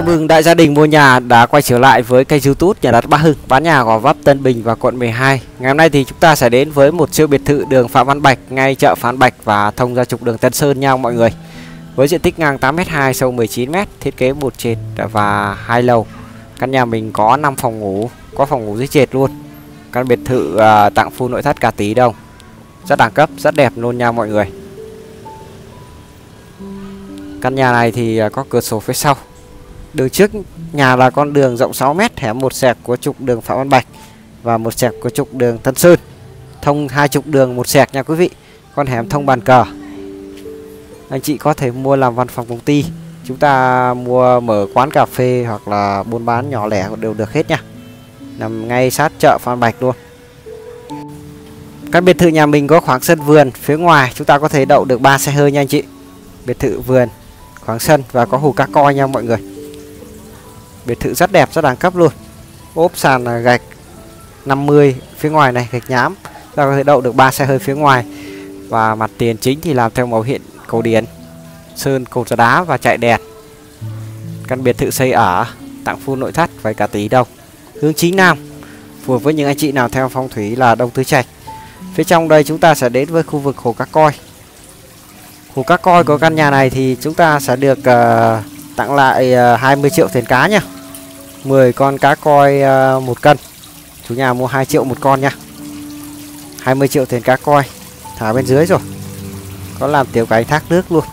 chào mừng đại gia đình mua nhà đã quay trở lại với kênh youtube nhà đất Ba Hưng bán nhà Gò Vấp Tân Bình và quận 12 Ngày hôm nay thì chúng ta sẽ đến với một siêu biệt thự đường Phạm Văn Bạch ngay chợ Phạm Bạch và thông ra trục đường Tân Sơn nha mọi người. Với diện tích ngang 8m2 sâu 19m thiết kế một trệt và hai lầu. Căn nhà mình có 5 phòng ngủ có phòng ngủ dưới trệt luôn. Căn biệt thự uh, tặng full nội thất cả tỷ đồng. Rất đẳng cấp rất đẹp luôn nha mọi người. Căn nhà này thì à, có cửa sổ phía sau. Đường trước nhà là con đường rộng 6m hẻm một sẹc của trục đường Phạm Văn Bạch và một sẹc của trục đường Tân Sơn. Thông hai trục đường một sẹc nha quý vị. Con hẻm thông bàn cờ. Anh chị có thể mua làm văn phòng công ty. Chúng ta mua mở quán cà phê hoặc là buôn bán nhỏ lẻ đều được hết nha. Nằm ngay sát chợ Phạm Bạch luôn. Căn biệt thự nhà mình có khoảng sân vườn phía ngoài chúng ta có thể đậu được 3 xe hơi nha anh chị. Biệt thự vườn, khoảng sân và có hồ cá coi nha mọi người biệt thự rất đẹp rất đẳng cấp luôn. Ốp sàn gạch 50 phía ngoài này gạch nhám. Ta có thể đậu được ba xe hơi phía ngoài. Và mặt tiền chính thì làm theo màu hiện cổ điển sơn cột đá và chạy đèn. Căn biệt thự xây ở tặng full nội thất với cả tỷ đồng. Hướng chính nam phù hợp với những anh chị nào theo phong thủy là đông tứ trạch. Phía trong đây chúng ta sẽ đến với khu vực hồ cá coi. Hồ cá coi của căn nhà này thì chúng ta sẽ được uh, tặng lại ờ, 20 triệu tiền cá nha. 10 con cá coi à, một cân. Chủ nhà mua 2 triệu một con nha. 20 triệu tiền cá coi. Thả bên dưới rồi. Có làm tiểu cái thác nước luôn.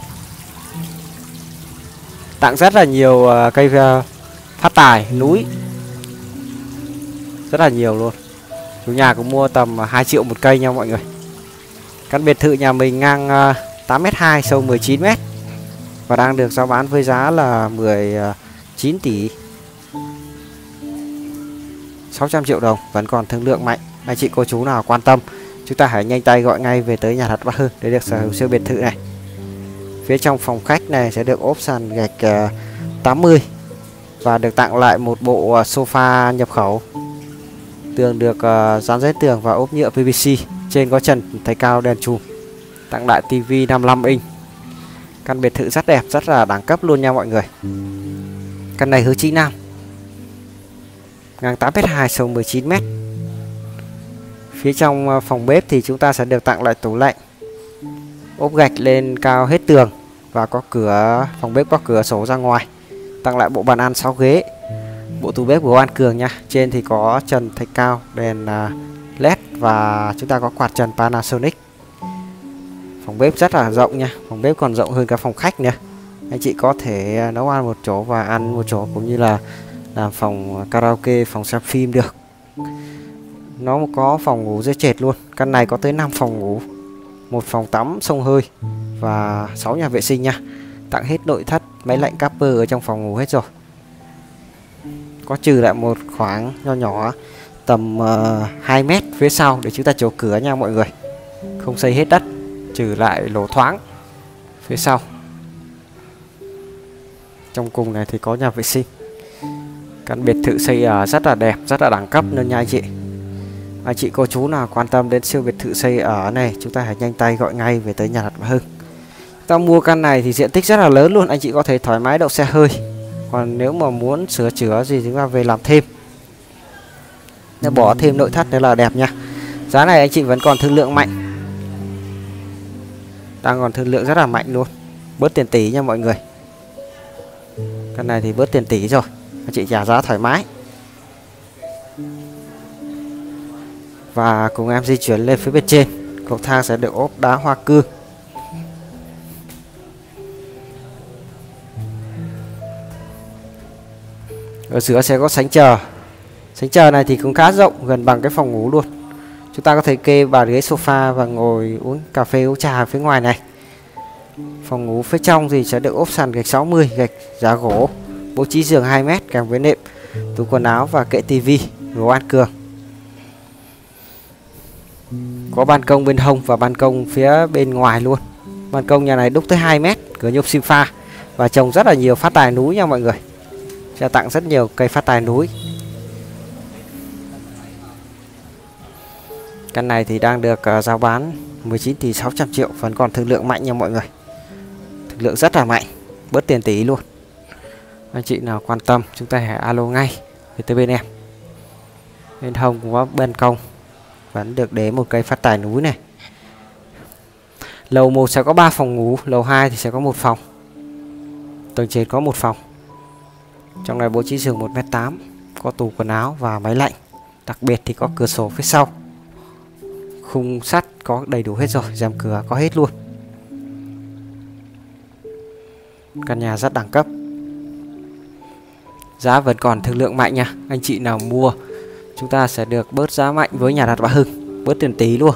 Tặng rất là nhiều à, cây à, phát tài, núi. Rất là nhiều luôn. Chủ nhà cũng mua tầm 2 triệu một cây nha mọi người. Căn biệt thự nhà mình ngang 8m2 sâu 19m và đang được giao bán với giá là 19 tỷ. 600 triệu đồng, vẫn còn thương lượng mạnh. Anh chị cô chú nào quan tâm, chúng ta hãy nhanh tay gọi ngay về tới nhà thật Bắc Hưng để được sở hữu siêu biệt thự này. Phía trong phòng khách này sẽ được ốp sàn gạch ờ, 80 và được tặng lại một bộ ờ, sofa nhập khẩu. Tường được ờ, dán giấy tường và ốp nhựa PVC trên có trần thấy cao đèn chùm, tặng lại tivi 55 inch. Căn biệt thự rất đẹp, rất là đẳng cấp luôn nha mọi người. Căn này hướng chính nam ngang 8m2 sâu 19m phía trong ờ, phòng bếp thì chúng ta sẽ được tặng lại tủ lạnh, ốp gạch lên cao hết tường và có cửa, phòng bếp có cửa sổ ra ngoài. Tặng lại bộ bàn ăn 6 ghế, bộ tủ bếp của An Cường nha. Trên thì có trần thạch cao, đèn ờ, led và chúng ta có quạt trần Panasonic. Phòng bếp rất là rộng nha, phòng bếp còn rộng hơn cả phòng khách nữa anh chị có thể ờ, nấu ăn một chỗ và ăn một chỗ cũng như là làm phòng karaoke phòng xem phim được. Nó có phòng ngủ dưới trệt luôn. Căn này có tới 5 phòng ngủ. Một phòng tắm sông hơi và 6 nhà vệ sinh nha. Tặng hết nội thất máy lạnh capper ở trong phòng ngủ hết rồi. Có trừ lại một khoảng nho nhỏ tầm ờ, uh, 2 mét phía sau để chúng ta chỗ cửa nha mọi người. Không xây hết đất trừ lại lỗ thoáng phía sau. Trong cùng này thì có nhà vệ sinh căn biệt thự xây ở rất là đẹp, rất là đẳng cấp nên nha anh chị. Anh chị, cô chú nào quan tâm đến siêu biệt thự xây ở này, chúng ta hãy nhanh tay gọi ngay về tới nhà đặt hưng ta mua căn này thì diện tích rất là lớn luôn, anh chị có thể thoải mái đậu xe hơi. Còn nếu mà muốn sửa chữa gì chúng ta về làm thêm. Để bỏ thêm nội thất đấy là đẹp nha. Giá này anh chị vẫn còn thương lượng mạnh. Đang còn thương lượng rất là mạnh luôn. Bớt tiền tỷ nha mọi người. Căn này thì bớt tiền tỷ rồi anh chị trả giá thoải mái. Và cùng em di chuyển lên phía bên trên. Cầu thang sẽ được ốp đá hoa cương. Ở giữa sẽ có sánh chờ. Sánh chờ này thì cũng khá rộng, gần bằng cái phòng ngủ luôn. Chúng ta có thể kê bàn ghế sofa và ngồi uống cà phê uống trà phía ngoài này. Phòng ngủ phía trong thì sẽ được ốp sàn gạch 60 gạch giá gỗ bố trí giường 2 mét kèm với nệm tủ quần áo và kệ tivi gỗ an cường. Có ban công bên hông và ban công phía bên ngoài luôn. Ban công nhà này đúc tới 2 mét cửa nhôm sim pha và trồng rất là nhiều phát tài núi nha mọi người. Sẽ tặng rất nhiều cây phát tài núi. Căn này thì đang được uh, giao bán 19 tỷ 600 triệu vẫn còn thương lượng mạnh nha mọi người. Thương lượng rất là mạnh bớt tiền tỷ luôn anh chị nào quan tâm, chúng ta hãy alo ngay về tới bên em. Bên hông của có ban công, vẫn được để một cây phát tài núi này. Lầu 1 sẽ có 3 phòng ngủ, lầu 2 thì sẽ có một phòng. Tầng trên có một phòng. Trong này bố trí giường 1m8 có tủ quần áo và máy lạnh. Đặc biệt thì có cửa sổ phía sau. Khung sắt có đầy đủ hết rồi, rèm cửa có hết luôn. Căn nhà rất đẳng cấp giá vẫn còn thương lượng mạnh nha. Anh chị nào mua, chúng ta sẽ được bớt giá mạnh với nhà đặt bà Hưng. Bớt tiền tí luôn.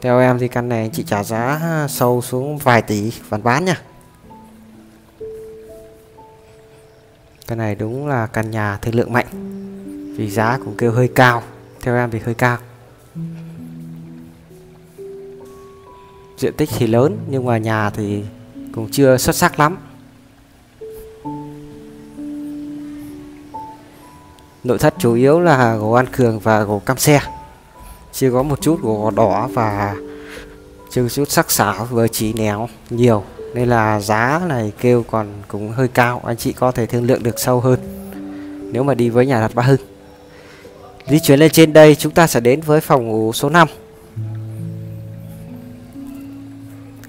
Theo em thì căn này anh chị trả giá sâu xuống vài tỷ vẫn bán nha. Cái này đúng là căn nhà thương lượng mạnh, Vì giá cũng kêu hơi cao. Theo em thì hơi cao. Diện tích thì lớn, Nhưng mà nhà thì cũng chưa xuất sắc lắm. Nội thất chủ yếu là gỗ an cường và gỗ cam xe. Chưa có một chút gỗ đỏ và chưa chút sắc sảo với chỉ néo nhiều. Nên là giá này kêu còn cũng hơi cao. Anh chị có thể thương lượng được sâu hơn. Nếu mà đi với nhà đặt Ba Hưng. Di chuyển lên trên đây, chúng ta sẽ đến với phòng ngủ số 5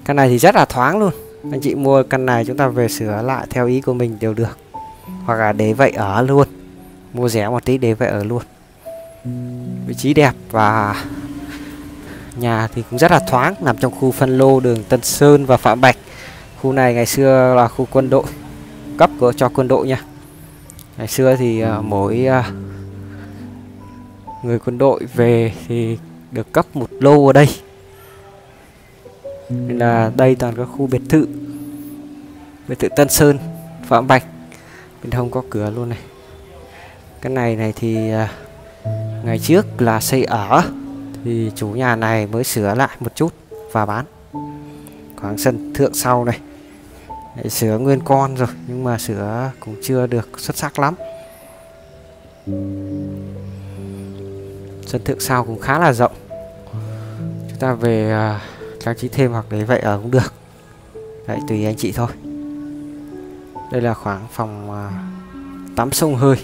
căn này thì rất là thoáng luôn. Anh chị mua căn này chúng ta về sửa lại theo ý của mình đều được. Hoặc là để vậy ở luôn mua rẻ một tí để về ở luôn. Vị trí đẹp và nhà thì cũng rất là thoáng nằm trong khu phân lô đường Tân Sơn và Phạm Bạch. Khu này ngày xưa là khu quân đội cấp của cho quân đội nha. Ngày xưa thì uh, mỗi uh, người quân đội về thì được cấp một lô ở đây. Nên là đây toàn các khu biệt thự biệt thự Tân Sơn Phạm Bạch. Bên hông có cửa luôn này cái này này thì à, ngày trước là xây ở thì chủ nhà này mới sửa lại một chút và bán. Khoảng sân thượng sau này. Sửa nguyên con rồi nhưng mà sửa cũng chưa được xuất sắc lắm. Sân thượng sau cũng khá là rộng. Chúng ta về uh, trang trí thêm hoặc để vậy ở cũng được. Đấy tùy anh chị thôi. Đây là khoảng phòng uh, tắm sông hơi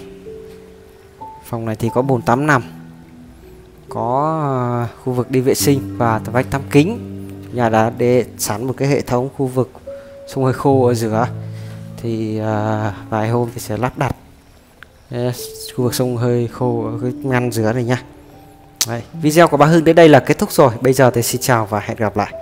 phòng này thì có bồn tắm nằm có ờ, khu vực đi vệ sinh và vách tắm kính. Nhà đã để sẵn một cái hệ thống khu vực sông hơi khô ở giữa. Thì uh, vài hôm thì sẽ lắp đặt uh, khu vực sông hơi khô ở cái ngăn giữa này nha. Đấy, video của bà Hưng đến đây là kết thúc rồi. Bây giờ thì xin chào và hẹn gặp lại.